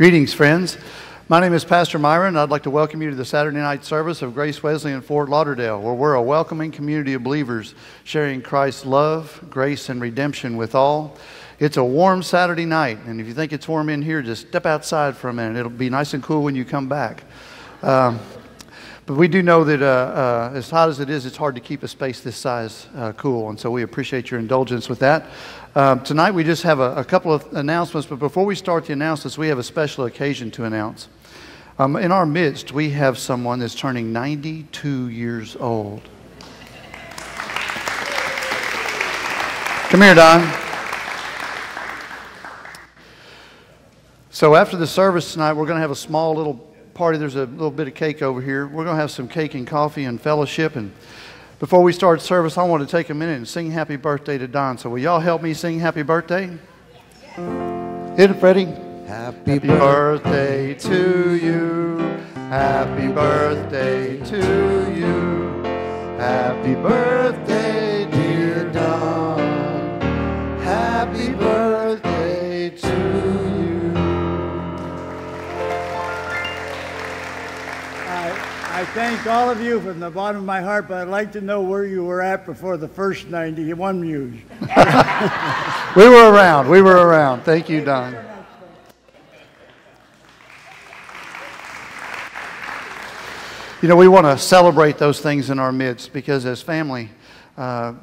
Greetings, friends. My name is Pastor Myron. And I'd like to welcome you to the Saturday night service of Grace Wesleyan Fort Lauderdale, where we're a welcoming community of believers sharing Christ's love, grace, and redemption with all. It's a warm Saturday night, and if you think it's warm in here, just step outside for a minute. It'll be nice and cool when you come back. Um, but we do know that uh, uh, as hot as it is, it's hard to keep a space this size uh, cool, and so we appreciate your indulgence with that. Um, tonight we just have a, a, couple of announcements, but before we start the announcements, we have a special occasion to announce. Um, in our midst, we have someone that's turning 92 years old. Come here, Don. So after the service tonight, we're going to have a small little party. There's a little bit of cake over here. We're going to have some cake and coffee and fellowship and before we start service, I want to take a minute and sing happy birthday to Don. So, will y'all help me sing happy birthday? Hit it, Freddie. Happy, happy birthday to you. Happy birthday to you. Happy birthday, thank all of you from the bottom of my heart, but I'd like to know where you were at before the first 91 Muse. we were around. We were around. Thank you, Don. You know, we want to celebrate those things in our midst because as family, uh,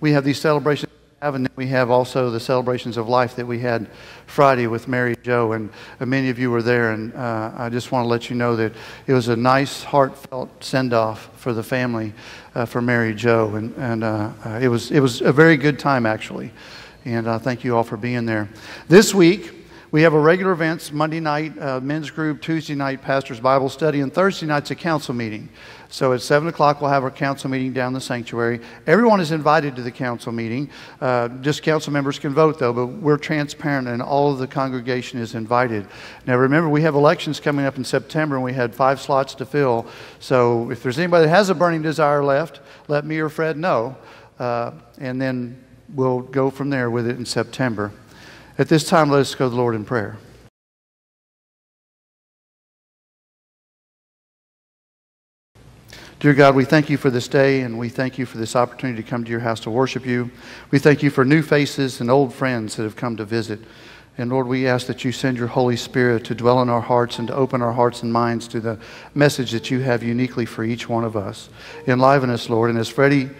we have these celebrations and then we have also the celebrations of life that we had Friday with Mary Jo, and uh, many of you were there. And uh, I just want to let you know that it was a nice, heartfelt send off for the family uh, for Mary Jo, and, and uh, it, was, it was a very good time, actually. And uh, thank you all for being there. This week, we have a regular events Monday night, uh, men's group, Tuesday night, pastor's Bible study, and Thursday night's a council meeting. So at 7 o'clock, we'll have our council meeting down the sanctuary. Everyone is invited to the council meeting. Uh, just council members can vote, though, but we're transparent and all of the congregation is invited. Now, remember, we have elections coming up in September, and we had five slots to fill. So if there's anybody that has a burning desire left, let me or Fred know, uh, and then we'll go from there with it in September. At this time, let us go to the Lord in prayer. Dear God, we thank you for this day and we thank you for this opportunity to come to your house to worship you. We thank you for new faces and old friends that have come to visit. And Lord, we ask that you send your Holy Spirit to dwell in our hearts and to open our hearts and minds to the message that you have uniquely for each one of us. Enliven us, Lord. And as Freddie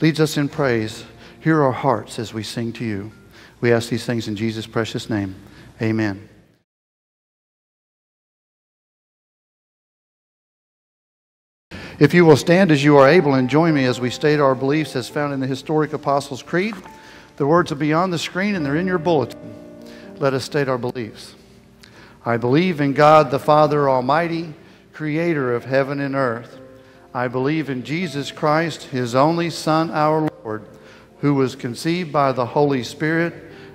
leads us in praise, hear our hearts as we sing to you. We ask these things in Jesus' precious name. Amen. If you will stand as you are able and join me as we state our beliefs as found in the historic Apostles' Creed, the words are beyond the screen and they're in your bulletin. Let us state our beliefs. I believe in God the Father Almighty, creator of heaven and earth. I believe in Jesus Christ, his only Son, our Lord, who was conceived by the Holy Spirit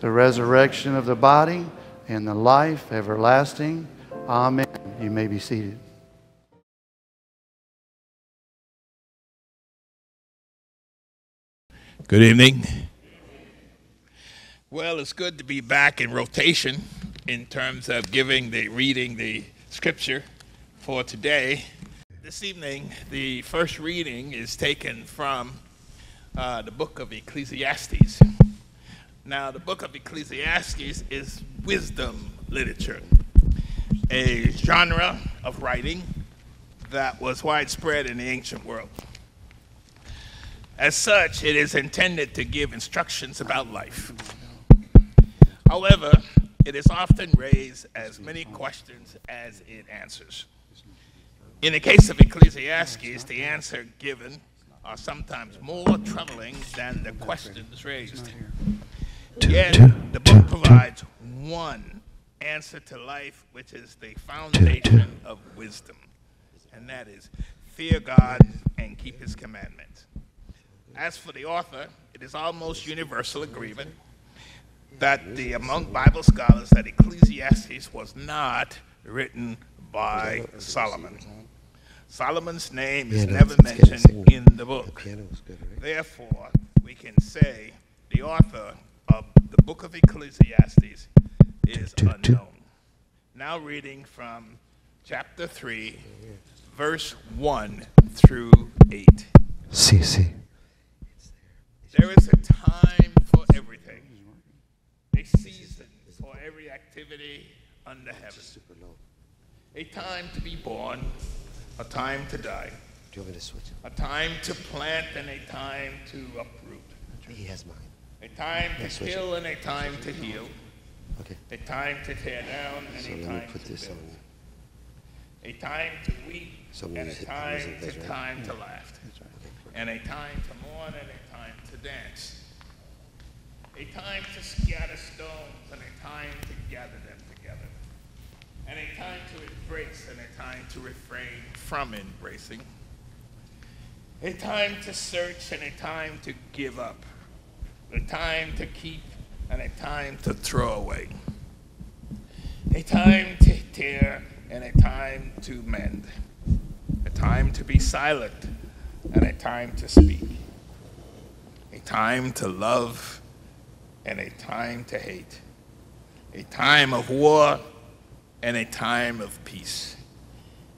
the resurrection of the body, and the life everlasting. Amen. You may be seated. Good evening. Well, it's good to be back in rotation in terms of giving the reading the scripture for today. This evening, the first reading is taken from uh, the book of Ecclesiastes. Now, the book of Ecclesiastes is wisdom literature, a genre of writing that was widespread in the ancient world. As such, it is intended to give instructions about life. However, it is often raised as many questions as it answers. In the case of Ecclesiastes, the answer given are sometimes more troubling than the questions raised. Yet, the book provides one answer to life, which is the foundation of wisdom, and that is fear God and keep his commandments. As for the author, it is almost universal agreement that the among Bible scholars that Ecclesiastes was not written by Solomon. Solomon's name is never it's- it's getting mentioned in the book. piano was good, right? Therefore, we can say the author of the book of Ecclesiastes is unknown. Now, reading from chapter 3, verse 1 through 8. See, see. There is a time for everything, a season for every activity under heaven, a time to be born, a time to die, you want me to switch? a time to plant and a time to uproot, He has mine. A time to switch kill and a time to heal, Okay. a time to tear down and So a let me time put to this build, on. a time to weep So and a time to right? time to laugh, and a time to mourn and a time to dance, a time to scatter stones and a time to gather them together, and a time to embrace and a time to refrain from embracing, a time to search and a time to give up, a time to keep and a time to throw away, a time to tear and a time to mend, a time to be silent and a time to speak, a time to love and a time to hate, a time of war and a time of peace.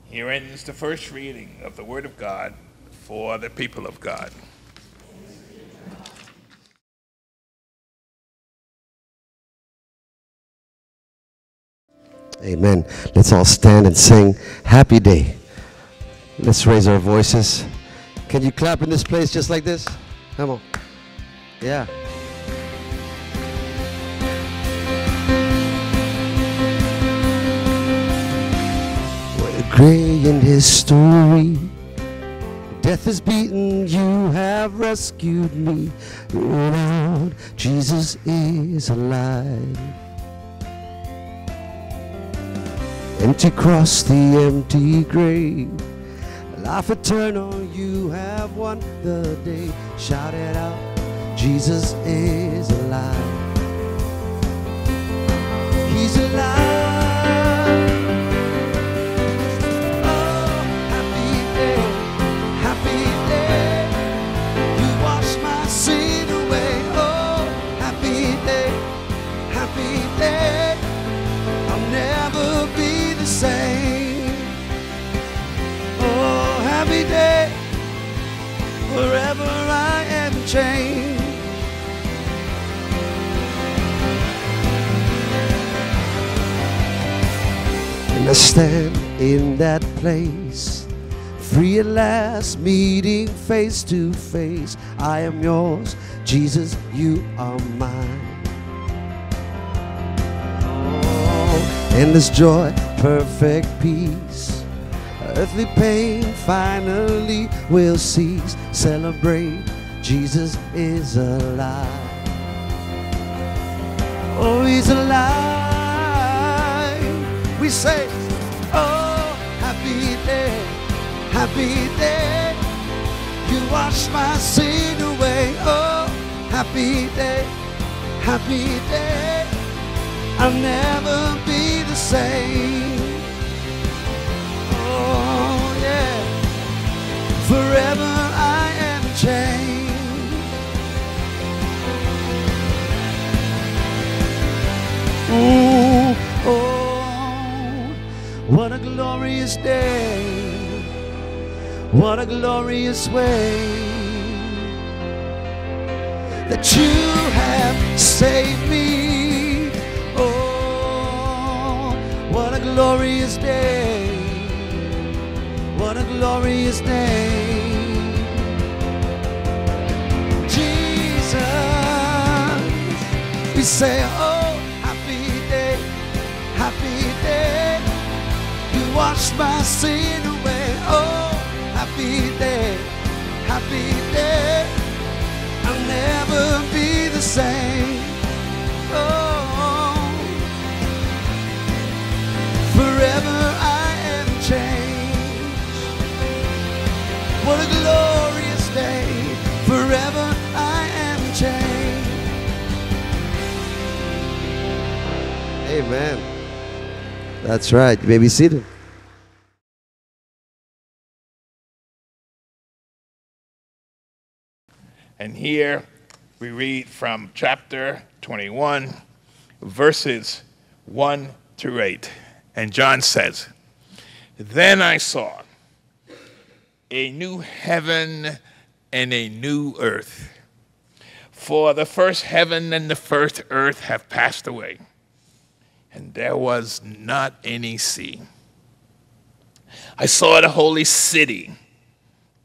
Here ends the first reading of the Word of God for the people of God. Amen. Let's all stand and sing Happy Day. Let's raise our voices. Can you clap in this place just like this? Come on. Yeah. Gray in history. Death is beaten, you have rescued me. Lord, Jesus is alive. Empty cross, the empty grave. Life eternal, you have won the day. Shout it out, Jesus is alive. He's alive. Forever I am changed. And I stand in that place, free at last, meeting face to face. I am yours, Jesus, you are mine. Endless joy, perfect peace. Earthly pain finally will cease. Celebrate, Jesus is alive. Oh, he's alive. We say, Oh, happy day, happy day. You wash my sin away. Oh, happy day, happy day. I'll never be the same. Forever I am changed. Ooh, oh, what a glorious day. What a glorious way that you have saved me. Oh, what a glorious day. What a glorious day. Jesus, we say, Oh, happy day, happy day. You wash my sin away. Oh, happy day, happy day. I'll never be the same. Amen. That's right. You may be seated. And here we read from chapter 21, verses 1 through 8. And John says, Then I saw a new heaven and a new earth. For the first heaven and the first earth have passed away, and there was not any sea. I saw the holy city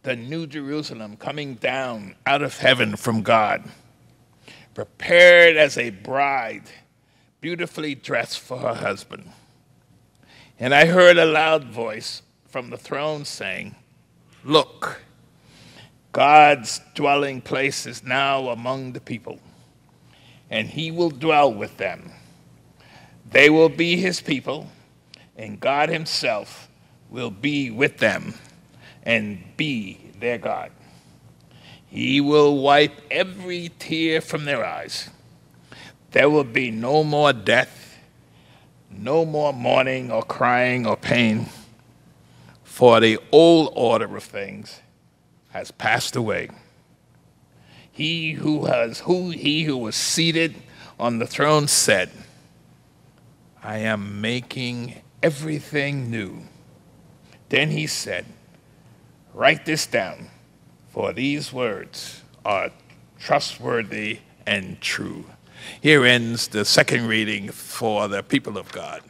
the new Jerusalem coming down out of heaven from God, prepared as a bride, beautifully dressed for her husband. And I heard a loud voice from the throne saying, Look, God's dwelling place is now among the people, and he will dwell with them. They will be his people, and God himself will be with them and be their God. He will wipe every tear from their eyes. There will be no more death, no more mourning or crying or pain, for the old order of things has passed away. He who has who he who was seated on the throne said, I am making everything new. Then he said, Write this down, for these words are trustworthy and true. Here ends the second reading for the people of God.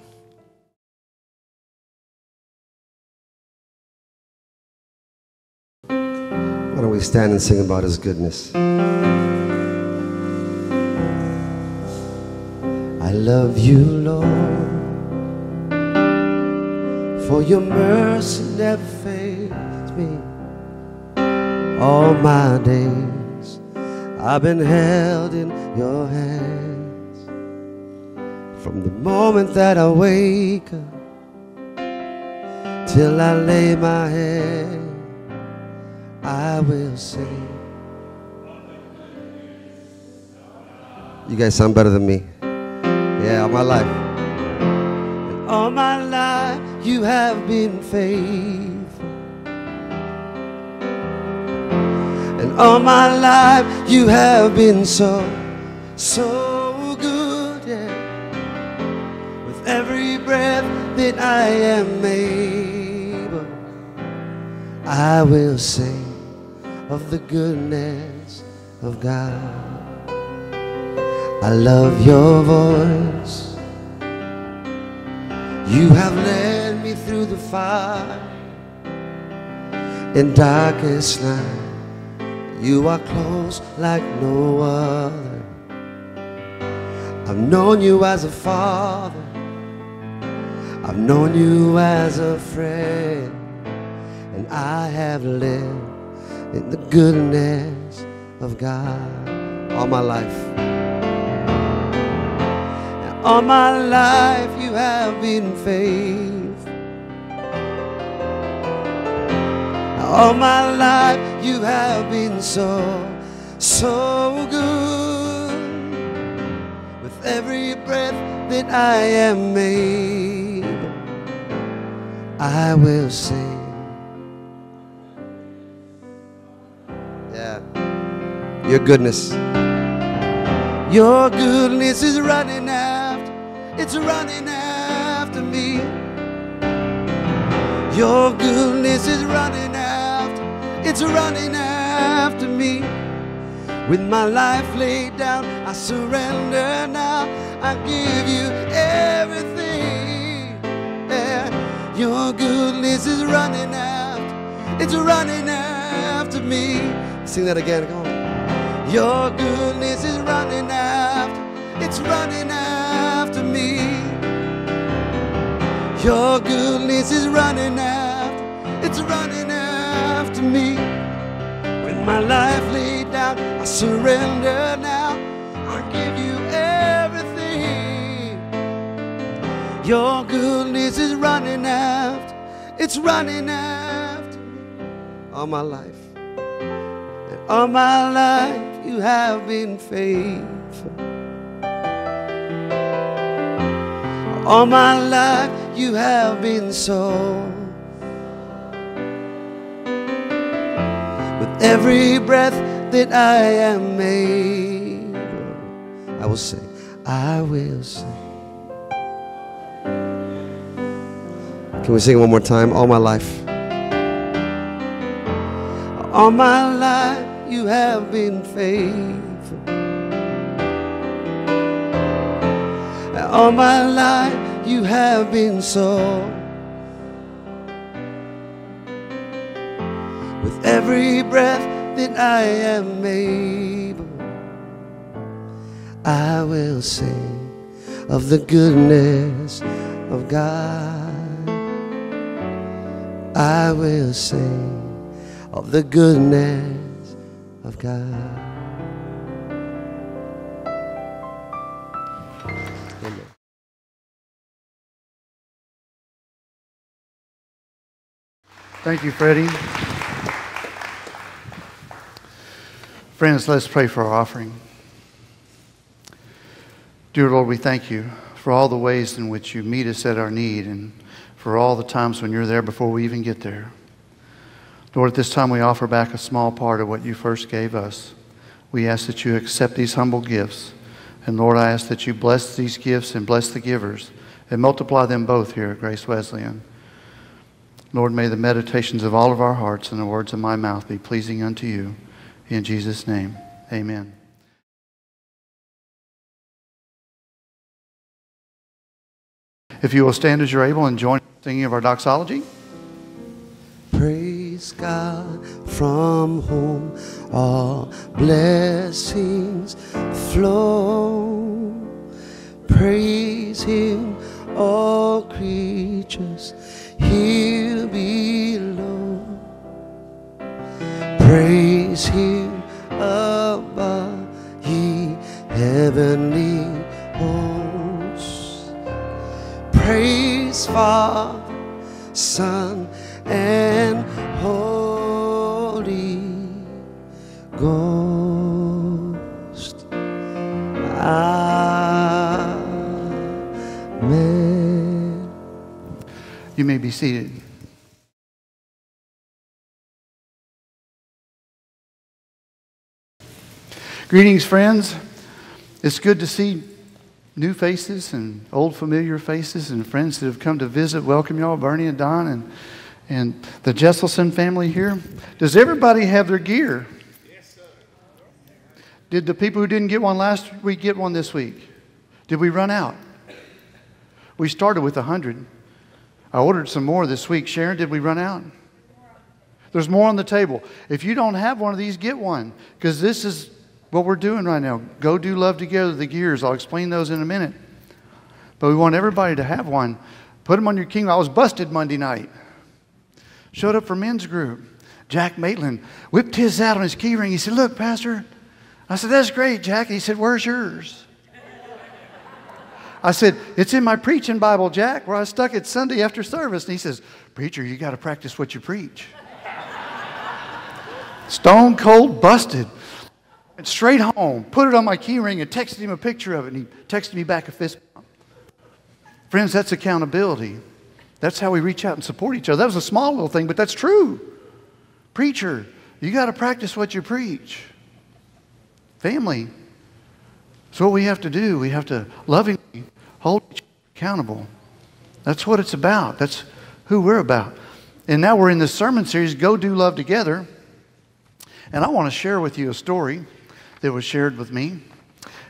Why don't we stand and sing about his goodness? I love you, Lord, for your mercy never fails me. All my days I've been held in your hands. From the moment that I wake up till I lay my head. I will sing. You guys sound better than me. Yeah, all my life. All my life you have been faithful. And all my life you have been so, so good. Yeah. With every breath that I am able, I will sing of the goodness of God. I love your voice. You have led me through the fire in darkest night. You are close like no other. I've known you as a father. I've known you as a friend. And I have lived in the goodness of God all my life. All my life you have been faithful. All my life you have been so, so good. With every breath that I am made, I will sing. Yeah. Your goodness. Your goodness is running after, it's running after me. Your goodness is running after, it's running after me. With my life laid down, I surrender now. I give you everything. Yeah. Your goodness is running after, it's running after me. Sing that again, come on. Your goodness is running after, it's running after me. Your goodness is running after, it's running after me. With my life laid down, I surrender now. I give you everything. Your goodness is running after, it's running after me. all my life. All my life you have been faithful. All my life you have been so. With every breath that I am able, I will sing, I will sing. Can we sing one more time? All my life. All my life you have been faithful. All my life you have been so. With every breath that I am able, I will sing of the goodness of God. I will sing of the goodness of God. Thank you, Freddie. Friends, let's pray for our offering. Dear Lord, we thank you for all the ways in which you meet us at our need and for all the times when you're there before we even get there. Lord, at this time we offer back a small part of what you first gave us. We ask that you accept these humble gifts. And Lord, I ask that you bless these gifts and bless the givers and multiply them both here at Grace Wesleyan. Lord, may the meditations of all of our hearts and the words of my mouth be pleasing unto you. In Jesus' name, amen. If you will stand as you're able and join in singing of our doxology. Praise God from whom all blessings flow. Praise Him, all creatures here Praise Him above, ye heavenly hosts. Praise Father, Son, and Holy Ghost. Amen. You may be seated. Greetings, friends. It's good to see new faces and old familiar faces and friends that have come to visit. Welcome y'all, Bernie and Don and, and the Jesselson family here. Does everybody have their gear? Yes, sir. Did the people who didn't get one last week get one this week? Did we run out? We started with 100. I ordered some more this week. Sharon, did we run out? There's more on the table. If you don't have one of these, get one because this is what we're doing right now. Go do love together, the gears. I'll explain those in a minute. But we want everybody to have one. Put them on your king. I was busted Monday night. Showed up for men's group. Jack Maitland whipped his out on his key ring. He said, Look, Pastor. I said, That's great, Jack. He said, Where's yours? I said, It's in my preaching Bible, Jack, where I stuck it Sunday after service. And he says, Preacher, you got to practice what you preach. Stone cold busted. Went straight home, put it on my key ring, and texted him a picture of it. And he texted me back a fist bump. Friends, that's accountability. That's how we reach out and support each other. That was a small little thing, but that's true. Preacher, you got to practice what you preach. Family, it's what we have to do. We have to lovingly hold each other accountable. That's what it's about. That's who we're about. And now we're in this sermon series, Go Do Love Together. And I want to share with you a story that was shared with me.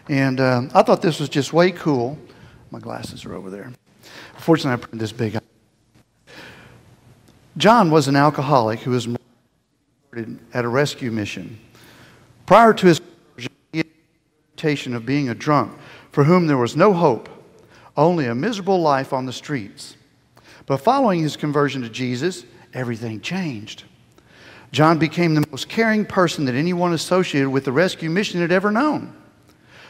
And um, I thought this was just way cool. My glasses are over there. Fortunately, I printed this big. John was an alcoholic who was at a rescue mission. Prior to his reputation of being a drunk, for whom there was no hope, only a miserable life on the streets. But following his conversion to Jesus, everything changed. John became the most caring person that anyone associated with the rescue mission had ever known.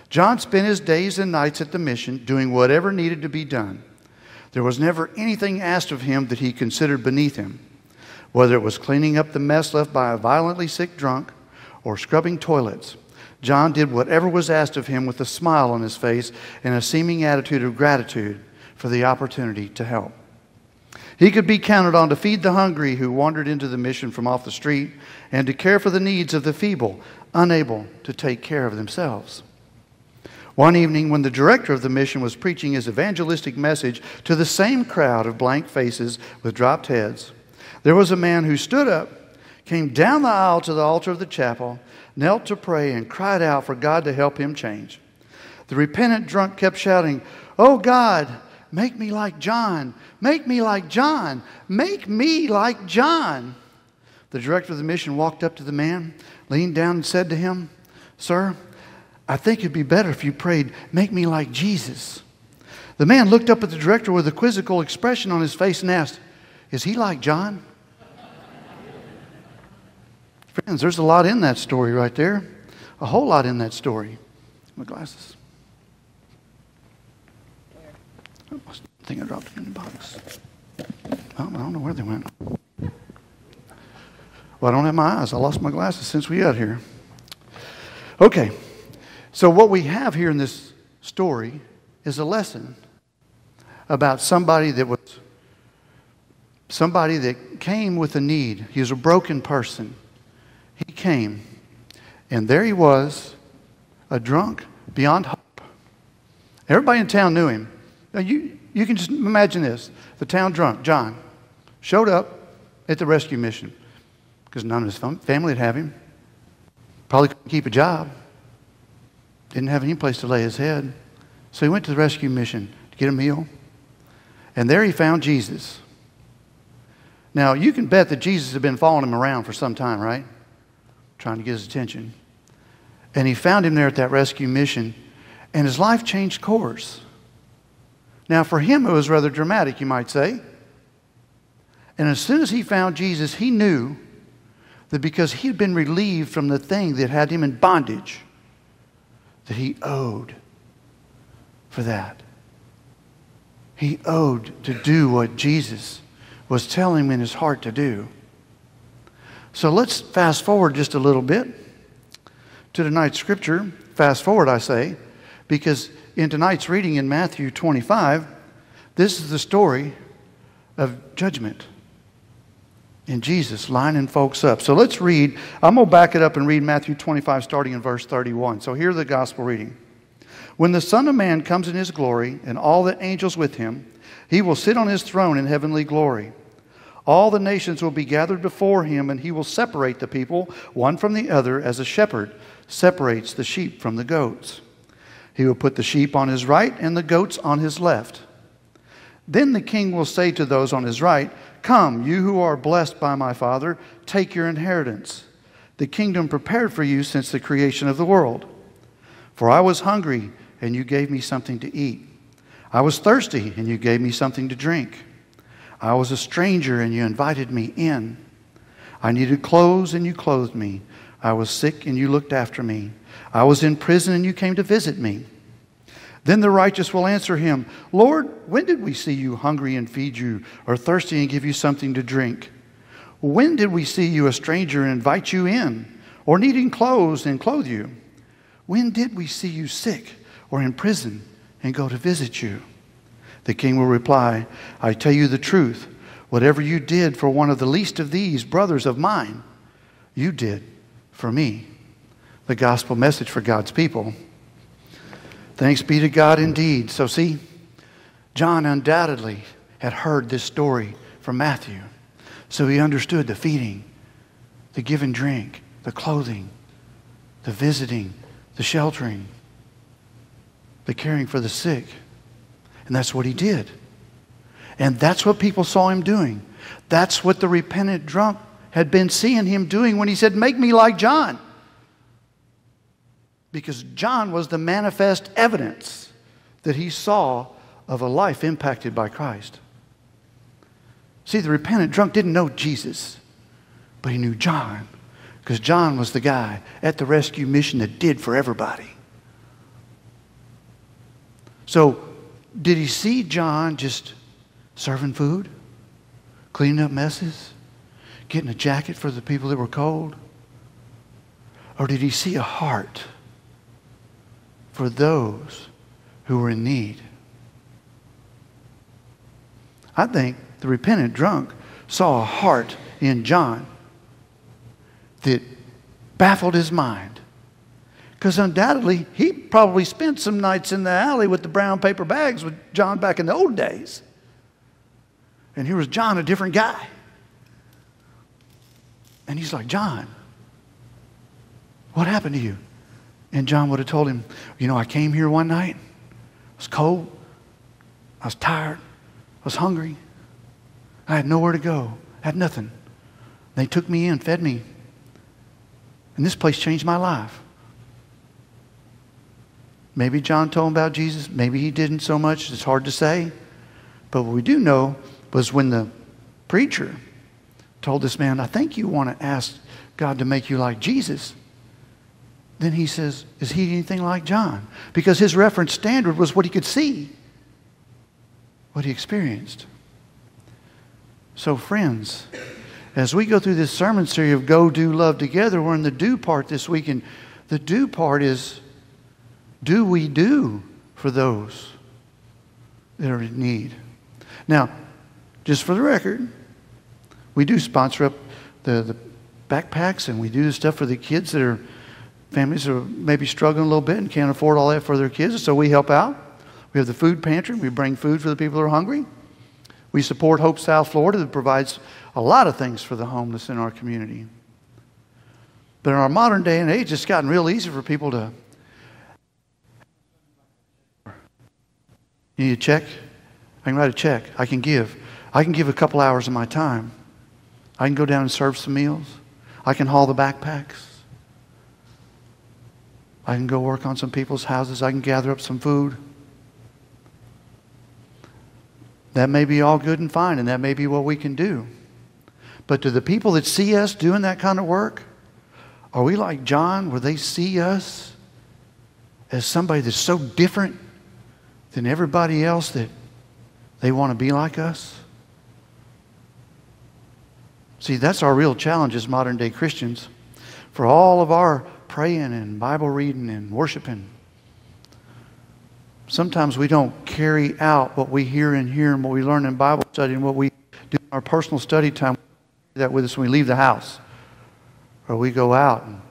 John spent his days and nights at the mission doing whatever needed to be done. There was never anything asked of him that he considered beneath him. Whether it was cleaning up the mess left by a violently sick drunk or scrubbing toilets, John did whatever was asked of him with a smile on his face and a seeming attitude of gratitude for the opportunity to help. He could be counted on to feed the hungry who wandered into the mission from off the street and to care for the needs of the feeble, unable to take care of themselves. One evening, when the director of the mission was preaching his evangelistic message to the same crowd of blank faces with dropped heads, there was a man who stood up, came down the aisle to the altar of the chapel, knelt to pray, and cried out for God to help him change. The repentant drunk kept shouting, Oh God, make me like John, make me like John, make me like John. The director of the mission walked up to the man, leaned down, and said to him, Sir, I think it'd be better if you prayed, Make me like Jesus. The man looked up at the director with a quizzical expression on his face and asked, Is he like John? Friends, there's a lot in that story right there. A whole lot in that story. My glasses. I think I dropped them in the box. Oh, I don't know where they went. Well, I don't have my eyes. I lost my glasses since we got here. Okay. So, what we have here in this story is a lesson about somebody that was somebody that came with a need. He was a broken person. He came, and there he was, a drunk beyond hope. Everybody in town knew him. Now you, you can just imagine this the town drunk, John, showed up at the rescue mission because none of his family would have him. Probably couldn't keep a job. Didn't have any place to lay his head. So he went to the rescue mission to get a meal. And there he found Jesus. Now, you can bet that Jesus had been following him around for some time, right? Trying to get his attention. And he found him there at that rescue mission, and his life changed course. Now, for him, it was rather dramatic, you might say. And as soon as he found Jesus, he knew that because he had been relieved from the thing that had him in bondage, that he owed for that. He owed to do what Jesus was telling him in his heart to do. So let's fast forward just a little bit to tonight's scripture. Fast forward, I say, because in tonight's reading in Matthew 25, this is the story of judgment in Jesus lining folks up. So let's read. I'm going to back it up and read Matthew 25, starting in verse 31. So here's the gospel reading. When the Son of Man comes in his glory and all the angels with him, he will sit on his throne in heavenly glory. All the nations will be gathered before him, and he will separate the people one from the other as a shepherd separates the sheep from the goats. He will put the sheep on his right and the goats on his left. Then the king will say to those on his right, Come, you who are blessed by my Father, take your inheritance, the kingdom prepared for you since the creation of the world. For I was hungry, and you gave me something to eat. I was thirsty, and you gave me something to drink. I was a stranger, and you invited me in. I needed clothes, and you clothed me. I was sick, and you looked after me. I was in prison, and you came to visit me. Then the righteous will answer him, Lord, when did we see you hungry and feed you, or thirsty and give you something to drink? When did we see you a stranger and invite you in, or needing clothes and clothe you? When did we see you sick or in prison and go to visit you? The king will reply, I tell you the truth. Whatever you did for one of the least of these brothers of mine, you did for me. The gospel message for God's people. Thanks be to God indeed. So, see, John undoubtedly had heard this story from Matthew. So he understood the feeding, the giving drink, the clothing, the visiting, the sheltering, the caring for the sick. And that's what he did. And that's what people saw him doing. That's what the repentant drunk had been seeing him doing when he said, Make me like John because John was the manifest evidence that he saw of a life impacted by Christ. See, the repentant drunk didn't know Jesus, but he knew John because John was the guy at the rescue mission that did for everybody. So, did he see John just serving food, cleaning up messes, getting a jacket for the people that were cold? Or did he see a heart for those who were in need? I think the repentant drunk saw a heart in John that baffled his mind. Because undoubtedly, he probably spent some nights in the alley with the brown paper bags with John back in the old days. And here was John, a different guy. And he's like, John, what happened to you? And John would have told him, You know, I came here one night. It was cold. I was tired. I was hungry. I had nowhere to go. I had nothing. They took me in, fed me. And this place changed my life. Maybe John told him about Jesus. Maybe he didn't so much. It's hard to say. But what we do know was when the preacher told this man, I think you want to ask God to make you like Jesus. Then he says, Is he anything like John? Because his reference standard was what he could see, what he experienced. So, friends, as we go through this sermon series of Go, Do, Love Together, we're in the do part this week. And the do part is do we do for those that are in need? Now, just for the record, we do sponsor up the, the backpacks and we do the stuff for the kids that are families are maybe struggling a little bit and can't afford all that for their kids. So we help out. We have the food pantry. We bring food for the people who are hungry. We support Hope South Florida that provides a lot of things for the homeless in our community. But in our modern day and age, it's gotten real easy for people to. You need a check? I can write a check. I can give. I can give a couple hours of my time. I can go down and serve some meals. I can haul the backpacks. I can go work on some people's houses. I can gather up some food. That may be all good and fine, and that may be what we can do. But to the people that see us doing that kind of work, are we like John, where they see us as somebody that's so different than everybody else that they want to be like us? See, that's our real challenge as modern day Christians. For all of our praying and Bible reading and worshiping, sometimes we don't carry out what we hear in here and what we learn in Bible study and what we do in our personal study time that with us when we leave the house or we go out and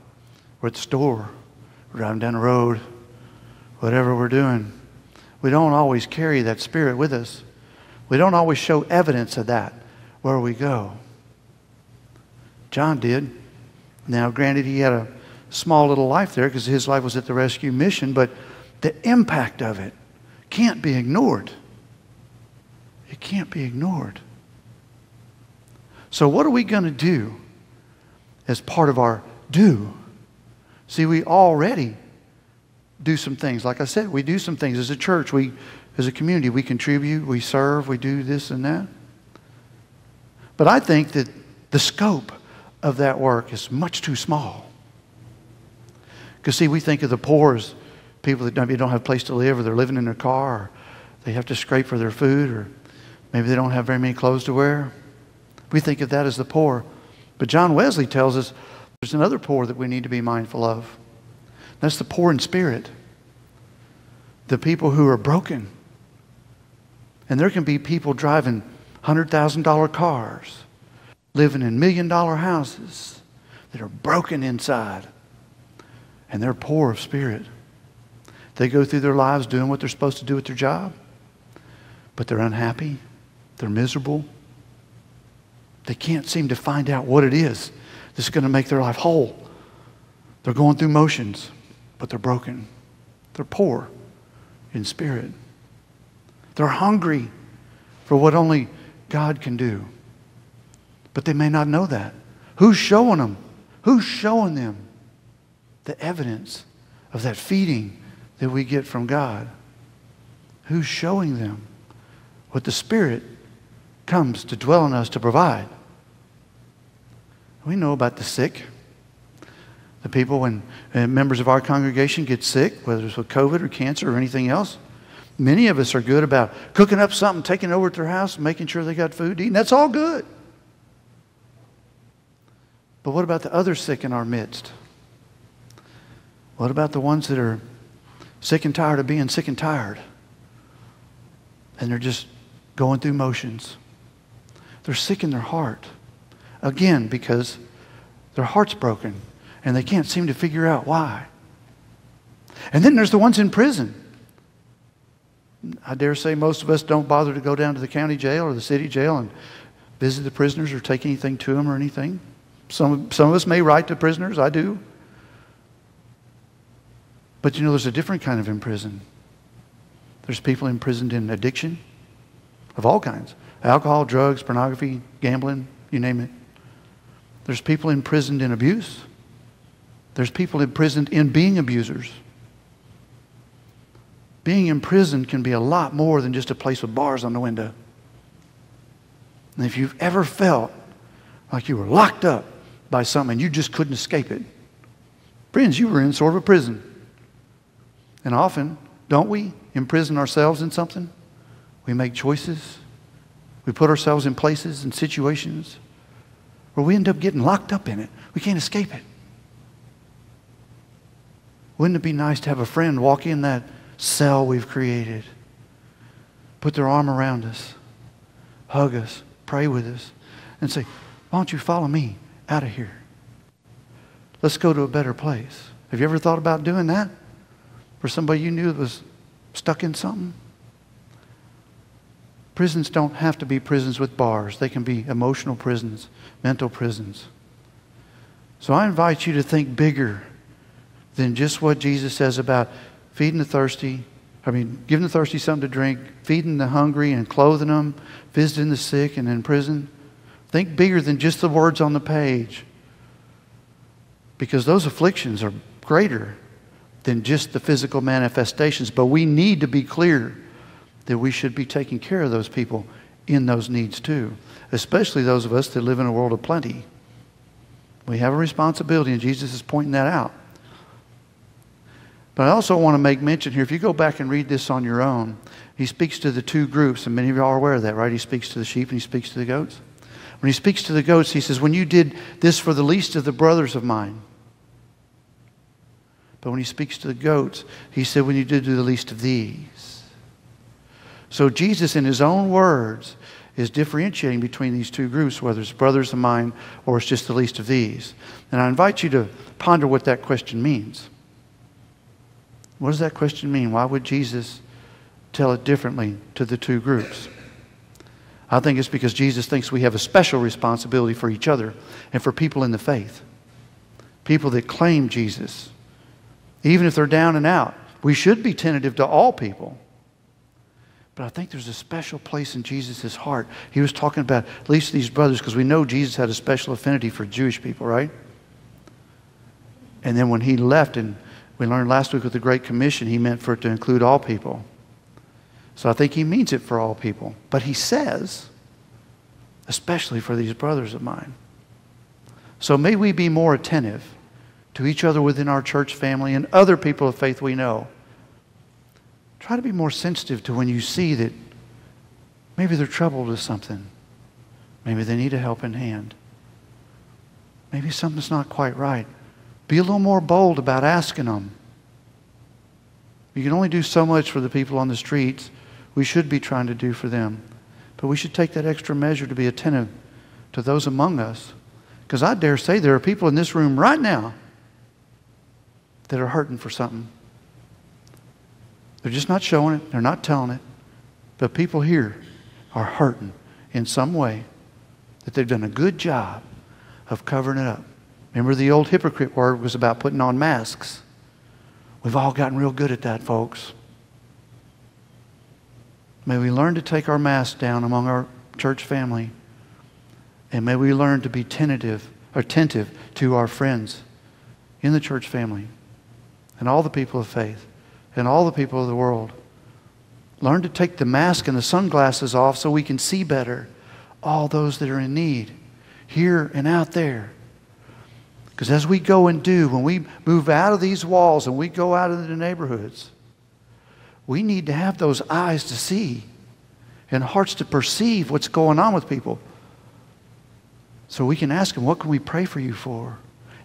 we're at the store, driving down the road, whatever we're doing. We don't always carry that spirit with us. We don't always show evidence of that where we go. John did. Now, granted, he had a small little life there because his life was at the rescue mission, but the impact of it can't be ignored. It can't be ignored. So, what are we going to do as part of our do? See, we already do some things. Like I said, we do some things as a church. We, as a community, we contribute, we serve, we do this and that. But I think that the scope of that work is much too small. Because, see, we think of the poor as people that maybe don't have a place to live, or they're living in their car, or they have to scrape for their food, or maybe they don't have very many clothes to wear. We think of that as the poor. But John Wesley tells us there's another poor that we need to be mindful of. That's the poor in spirit, the people who are broken. And there can be people driving $100,000 cars living in million dollar houses that are broken inside and they're poor of spirit. They go through their lives doing what they're supposed to do at their job, but they're unhappy, they're miserable. They can't seem to find out what it is that's going to make their life whole. They're going through motions, but they're broken. They're poor in spirit. They're hungry for what only God can do. But they may not know that. Who's showing them? Who's showing them the evidence of that feeding that we get from God? Who's showing them what the Spirit comes to dwell in us to provide? We know about the sick. The people, when uh, members of our congregation get sick, whether it's with COVID or cancer or anything else, many of us are good about cooking up something, taking it over to their house, making sure they got food to eat. And that's all good. But what about the other sick in our midst? What about the ones that are sick and tired of being sick and tired? And they're just going through motions. They're sick in their heart. Again, because their heart's broken and they can't seem to figure out why. And then there's the ones in prison. I dare say most of us don't bother to go down to the county jail or the city jail and visit the prisoners or take anything to them or anything. Some, some of us may write to prisoners. I do. But you know, there's a different kind of imprisoned. There's people imprisoned in addiction of all kinds alcohol, drugs, pornography, gambling, you name it. There's people imprisoned in abuse. There's people imprisoned in being abusers. Being imprisoned can be a lot more than just a place with bars on the window. And if you've ever felt like you were locked up by something and you just couldn't escape it, friends, you were in sort of a prison. And often, don't we imprison ourselves in something? We make choices. We put ourselves in places and situations where we end up getting locked up in it. We can't escape it. Wouldn't it be nice to have a friend walk in that cell we've created, put their arm around us, hug us, pray with us, and say, Why don't you follow me out of here? Let's go to a better place. Have you ever thought about doing that? For somebody you knew that was stuck in something? Prisons don't have to be prisons with bars, they can be emotional prisons, mental prisons. So I invite you to think bigger than just what Jesus says about feeding the thirsty, I mean, giving the thirsty something to drink, feeding the hungry and clothing them, visiting the sick and in prison. Think bigger than just the words on the page. Because those afflictions are greater than just the physical manifestations. But we need to be clear that we should be taking care of those people in those needs too, especially those of us that live in a world of plenty. We have a responsibility, and Jesus is pointing that out. But I also want to make mention here if you go back and read this on your own, he speaks to the two groups, and many of you are aware of that, right? He speaks to the sheep and he speaks to the goats. When he speaks to the goats, he says, When you did this for the least of the brothers of mine. But when he speaks to the goats, he said, When you do, to the least of these. So Jesus, in his own words, is differentiating between these two groups, whether it's brothers of mine or it's just the least of these. And I invite you to ponder what that question means. What does that question mean? Why would Jesus tell it differently to the two groups? I think it's because Jesus thinks we have a special responsibility for each other and for people in the faith. People that claim Jesus, even if they're down and out. We should be tentative to all people. But I think there's a special place in Jesus' heart. He was talking about at least these brothers because we know Jesus had a special affinity for Jewish people, right? And then when he left and we learned last week with the Great Commission, he meant for it to include all people. So I think he means it for all people. But he says, especially for these brothers of mine. So may we be more attentive to each other within our church family and other people of faith we know. Try to be more sensitive to when you see that maybe they're troubled with something. Maybe they need a helping hand. Maybe something's not quite right. Be a little more bold about asking them. You can only do so much for the people on the streets. We should be trying to do for them. But we should take that extra measure to be attentive to those among us. Because I dare say there are people in this room right now that are hurting for something. They're just not showing it, they're not telling it. But people here are hurting in some way that they've done a good job of covering it up. Remember, the old hypocrite word was about putting on masks. We've all gotten real good at that, folks. May we learn to take our masks down among our church family. And may we learn to be tentative, attentive to our friends in the church family and all the people of faith and all the people of the world. Learn to take the mask and the sunglasses off so we can see better all those that are in need, here and out there. Because as we go and do, when we move out of these walls and we go out into the neighborhoods, we need to have those eyes to see and hearts to perceive what's going on with people. So we can ask them, What can we pray for you for?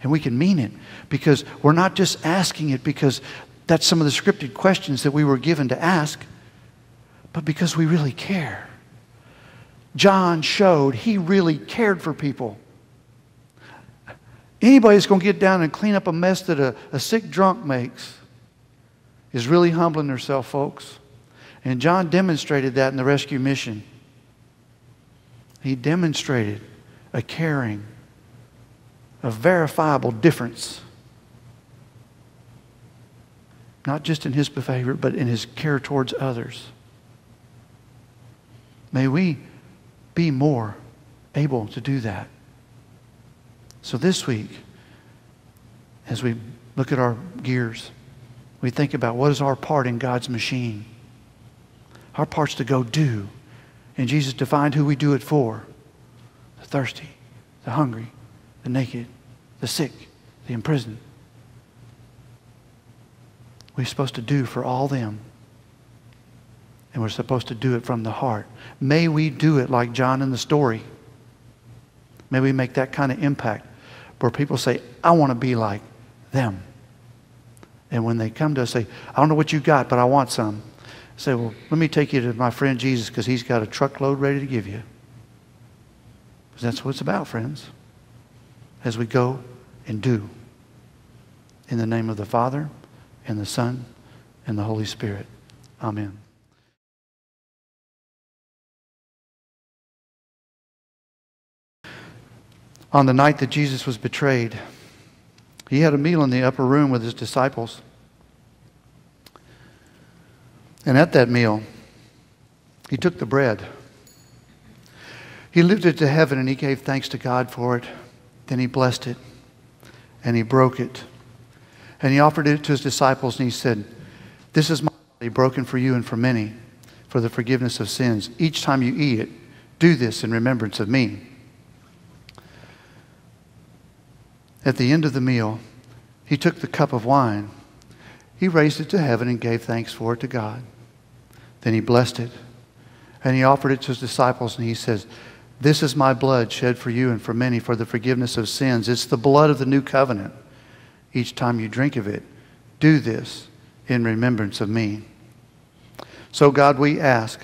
And we can mean it because we're not just asking it because that's some of the scripted questions that we were given to ask, but because we really care. John showed he really cared for people. Anybody that's going to get down and clean up a mess that a, a sick drunk makes is really humbling themselves, folks. And John demonstrated that in the rescue mission. He demonstrated a caring, a verifiable difference. Not just in his behavior, but in his care towards others. May we be more able to do that. So this week, as we look at our gears, we think about what is our part in God's machine. Our part's to go do. And Jesus defined who we do it for the thirsty, the hungry, the naked, the sick, the imprisoned. We're supposed to do for all them. And we're supposed to do it from the heart. May we do it like John in the story. May we make that kind of impact where people say, I want to be like them. And when they come to us, say, I don't know what you got, but I want some. Say, well, let me take you to my friend Jesus because he's got a truckload ready to give you. Because that's what it's about, friends. As we go and do. In the name of the Father, and the Son, and the Holy Spirit. Amen. On the night that Jesus was betrayed, he had a meal in the upper room with his disciples. And at that meal, he took the bread. He lifted it to heaven and he gave thanks to God for it. Then he blessed it and he broke it. And he offered it to his disciples and he said, This is my body broken for you and for many for the forgiveness of sins. Each time you eat it, do this in remembrance of me. At the end of the meal, he took the cup of wine. He raised it to heaven and gave thanks for it to God. Then he blessed it. And he offered it to his disciples, and he says, This is my blood shed for you and for many for the forgiveness of sins. It's the blood of the new covenant. Each time you drink of it, do this in remembrance of me. So, God, we ask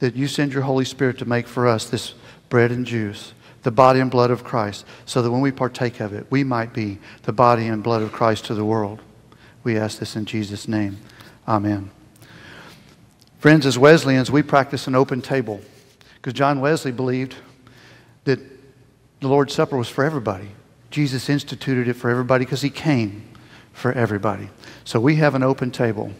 that you send your Holy Spirit to make for us this bread and juice the body and blood of Christ, so that when we partake of it, we might be the body and blood of Christ to the world. We ask this in Jesus' name. Amen. Friends, as Wesleyans, we practice an open table because John Wesley believed that the Lord's Supper was for everybody. Jesus instituted it for everybody because he came for everybody. So we have an open table.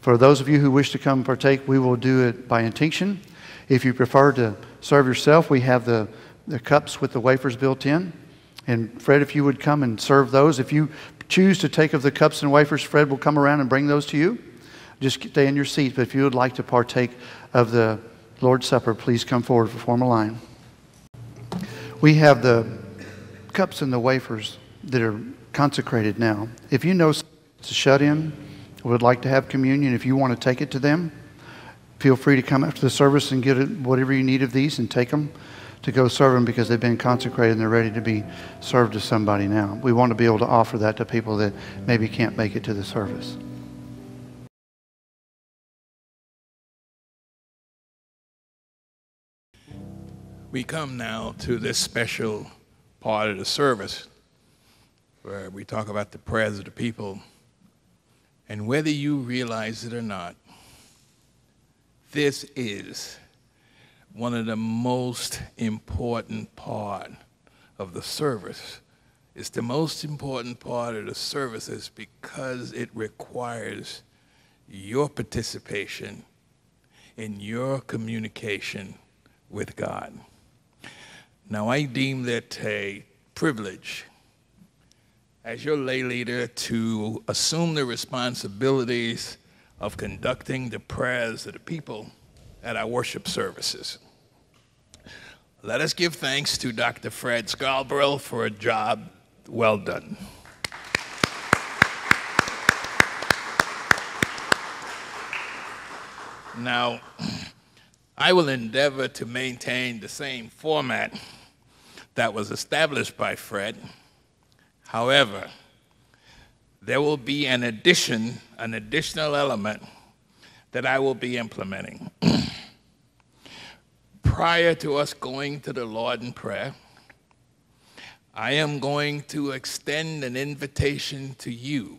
For those of you who wish to come partake, we will do it by intinction. If you prefer to serve yourself, we have the the cups with the wafers built in. And Fred, if you would come and serve those. If you choose to take of the cups and wafers, Fred will come around and bring those to you. Just stay in your seat. But if you would like to partake of the Lord's Supper, please come forward, form a line. We have the cups and the wafers that are consecrated now. If you know a shut in, would like to have communion, if you want to take it to them, feel free to come after the service and get whatever you need of these and take them to go serve them because they've been consecrated and they're ready to be served to somebody now. We want to be able to offer that to people that maybe can't make it to the service. We come now to this special part of the service where we talk about the prayers of the people. And whether you realize it or not, this is one of the most important part of the service. It's the most important part of the services because it requires your participation in your communication with God. Now, I deem that a privilege as your lay leader to assume the responsibilities of conducting the prayers of the people at our worship services. Let us give thanks to Dr. Fred Scarborough for a job well done. Now, I will endeavor to maintain the same format that was established by Fred. However, there will be an addition, an additional element that I will be implementing. Prior to us going to the Lord in prayer, I am going to extend an invitation to you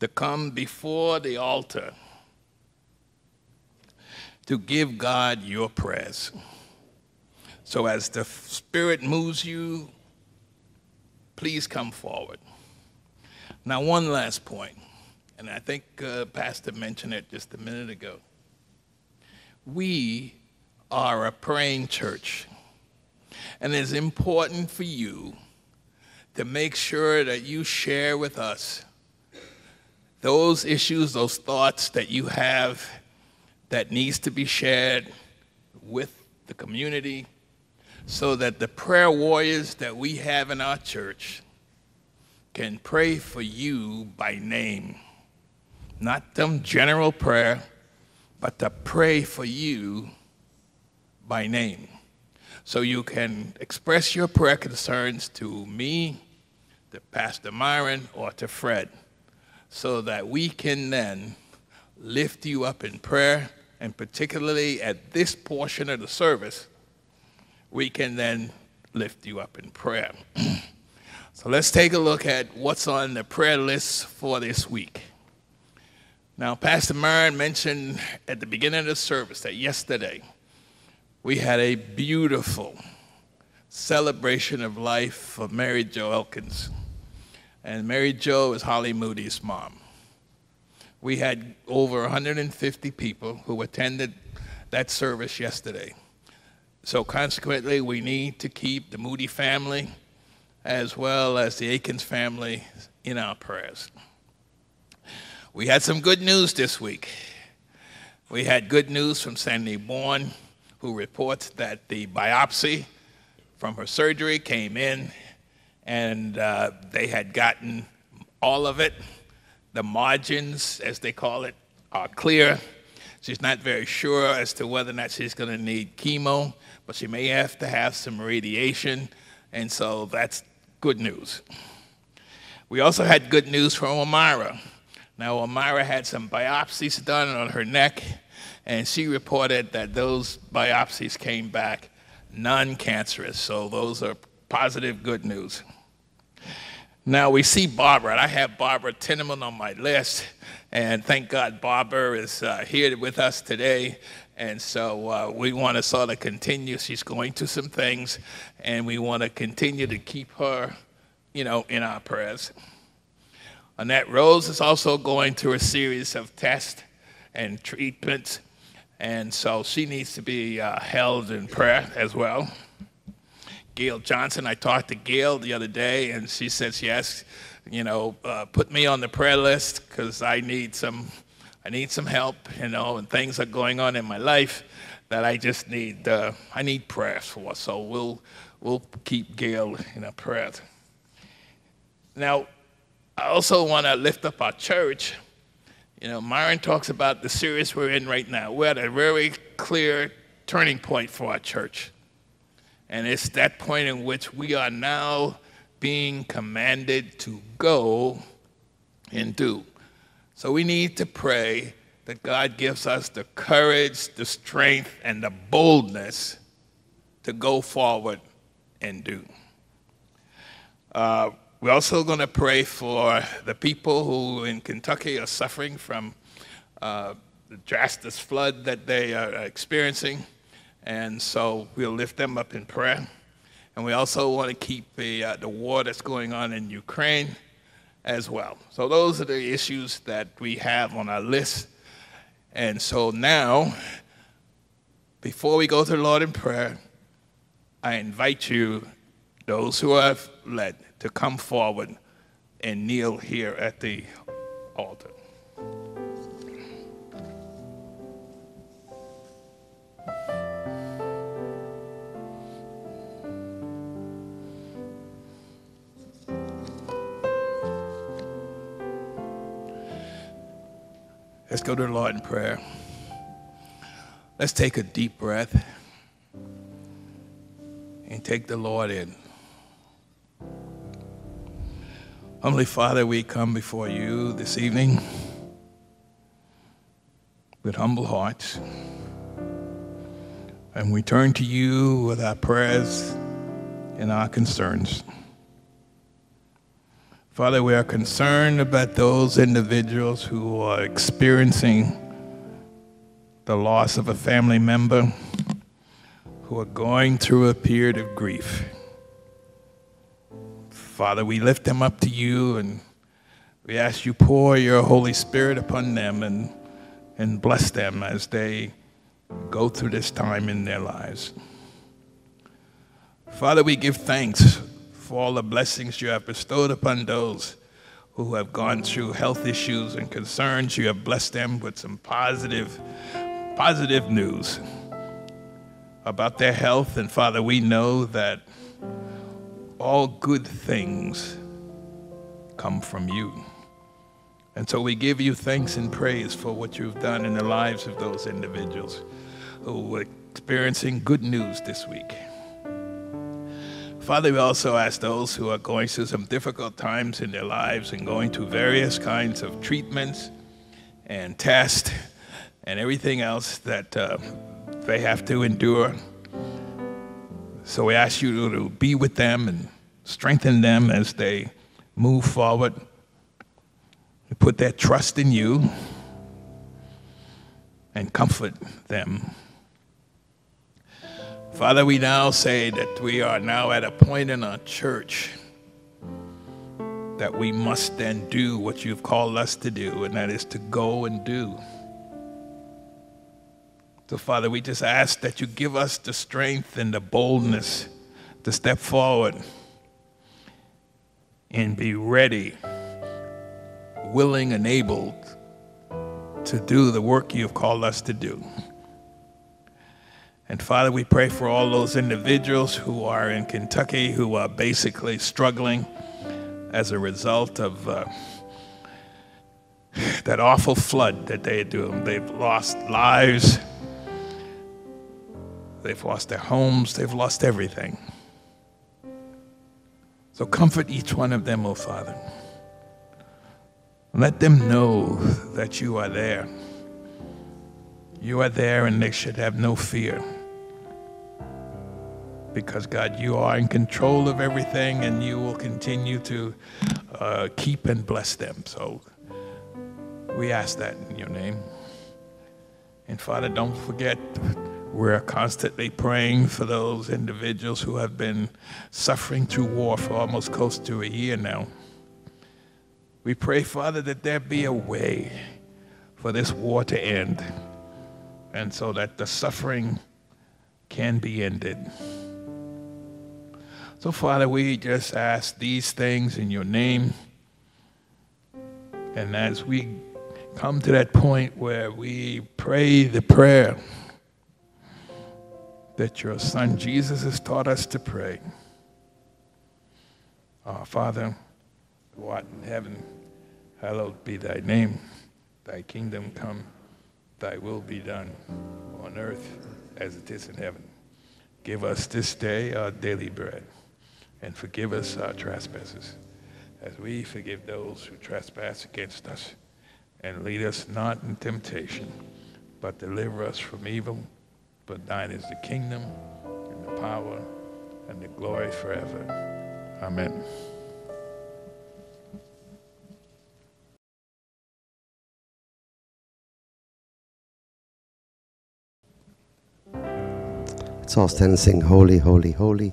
to come before the altar to give God your prayers. So, as the Spirit moves you, please come forward. Now, one last point, and I think uh, Pastor mentioned it just a minute ago. We are a praying church, and it's important for you to make sure that you share with us those issues, those thoughts that you have that needs to be shared with the community so that the prayer warriors that we have in our church can pray for you by name. Not some general prayer, but to pray for you by name. So you can express your prayer concerns to me, to Pastor Myron, or to Fred, so that we can then lift you up in prayer, and particularly at this portion of the service, we can then lift you up in prayer. so let's take a look at what's on the prayer list for this week. Now, Pastor Myron mentioned at the beginning of the service that yesterday we had a beautiful celebration of life for Mary Jo Elkins. And Mary Jo is Holly Moody's mom. We had over 150 people who attended that service yesterday. So consequently, we need to keep the Moody family as well as the Akins family in our prayers. We had some good news this week. We had good news from Sandy Bourne, who reports that the biopsy from her surgery came in and uh, they had gotten all of it. The margins, as they call it, are clear. She's not very sure as to whether or not she's going to need chemo but she may have to have some radiation, and so that's good news. We also had good news from Omira. Now, Omira had some biopsies done on her neck, and she reported that those biopsies came back non cancerous, so those are positive good news. Now we see Barbara. I have Barbara Tinneman on my list, and thank God Barbara is uh, here with us today. And so uh, we want to sort of continue. She's going through some things, and we want to continue to keep her, you know, in our prayers. Annette Rose is also going through a series of tests and treatments, and so she needs to be uh, held in prayer as well. Gail Johnson, I talked to Gail the other day, and she said she asked, you know, uh, put me on the prayer list because I need some I need some help, you know, and things are going on in my life that I just need. Uh, I need prayers for. So we'll we'll keep Gail in a prayer. Now, I also want to lift up our church. You know, Myron talks about the series we're in right now. We're at a very clear turning point for our church. And it's that point in which we are now being commanded to go and do. So we need to pray that God gives us the courage, the strength, and the boldness to go forward and do. Uh, we're also going to pray for the people who in Kentucky are suffering from uh, the drastic flood that they are experiencing. And so we'll lift them up in prayer. And we also want to keep the, uh, the war that's going on in Ukraine as well. So those are the issues that we have on our list. And so now, before we go to the Lord in prayer, I invite you, those who have led, to come forward and kneel here at the altar. Let's go to the Lord in prayer. Let's take a deep breath and take the Lord in. Heavenly Father, we come before you this evening with humble hearts. And we turn to you with our prayers and our concerns. Father, we are concerned about those individuals who are experiencing the loss of a family member, who are going through a period of grief. Father, we lift them up to you and we ask you pour your Holy Spirit upon them and, and bless them as they go through this time in their lives. Father, we give thanks for all the blessings you have bestowed upon those who have gone through health issues and concerns. You have blessed them with some positive, positive news about their health. And Father, we know that all good things come from you. And so we give you thanks and praise for what you've done in the lives of those individuals who are experiencing good news this week. Father, we also ask those who are going through some difficult times in their lives and going through various kinds of treatments and tests and everything else that uh, they have to endure. So we ask you to be with them and strengthen them as they move forward, put their trust in you, and comfort them. Father, we now say that we are now at a point in our church that we must then do what you've called us to do, and that is to go and do. So, Father, we just ask that you give us the strength and the boldness to step forward and be ready, willing, and able to do the work you've called us to do. And Father, we pray for all those individuals who are in Kentucky who are basically struggling as a result of uh, that awful flood that they do. They've lost lives, they've lost their homes, they've lost everything. So comfort each one of them, O oh Father. Let them know that you are there. You are there and they should have no fear because God, you are in control of everything and you will continue to uh, keep and bless them. So we ask that in your name. And Father, don't forget, we're constantly praying for those individuals who have been suffering through war for almost close to a year now. We pray, Father, that there be a way for this war to end and so that the suffering can be ended. So, Father, we just ask these things in your name. And as we come to that point where we pray the prayer that your Son Jesus has taught us to pray, Our Father, who art in heaven, hallowed be thy name. Thy kingdom come, thy will be done on earth as it is in heaven. Give us this day our daily bread and forgive us our trespasses, as we forgive those who trespass against us. And lead us not in temptation, but deliver us from evil. But thine is the kingdom, and the power, and the glory forever. Amen. Let's all stand and sing, Holy, Holy, Holy,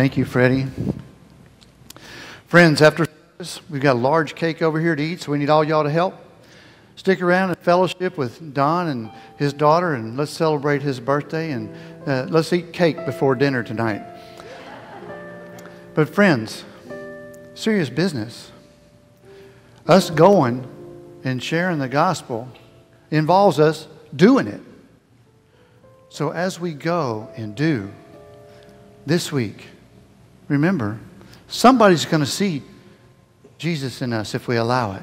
Thank you, Freddie. Friends, after service, we've got a large cake over here to eat, so we need all y'all to help. Stick around and fellowship with Don and his daughter, and let's celebrate his birthday and uh, let's eat cake before dinner tonight. But, friends, serious business. Us going and sharing the gospel involves us doing it. So, as we go and do this week, remember, somebody's going to see Jesus in us if we allow it.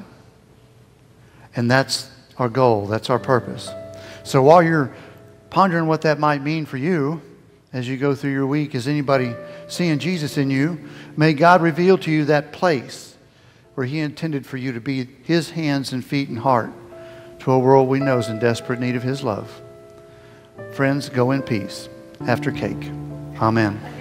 And that's our goal, that's our purpose. So while you're pondering what that might mean for you as you go through your week, is anybody seeing Jesus in you? May God reveal to you that place where He intended for you to be His hands and feet and heart to a world we know is in desperate need of His love. Friends, go in peace after cake. Amen.